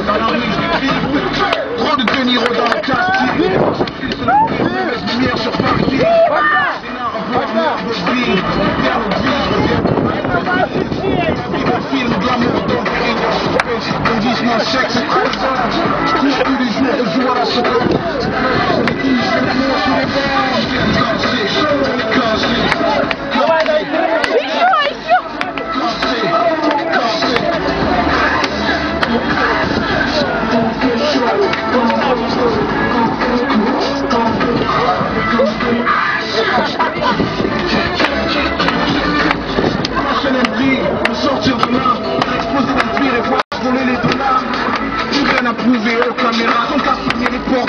rue, je vis. Trop de Niro dans le mauvaise lumière sur Paris. C'est là, Cruzeiro, caminhado, um caçamento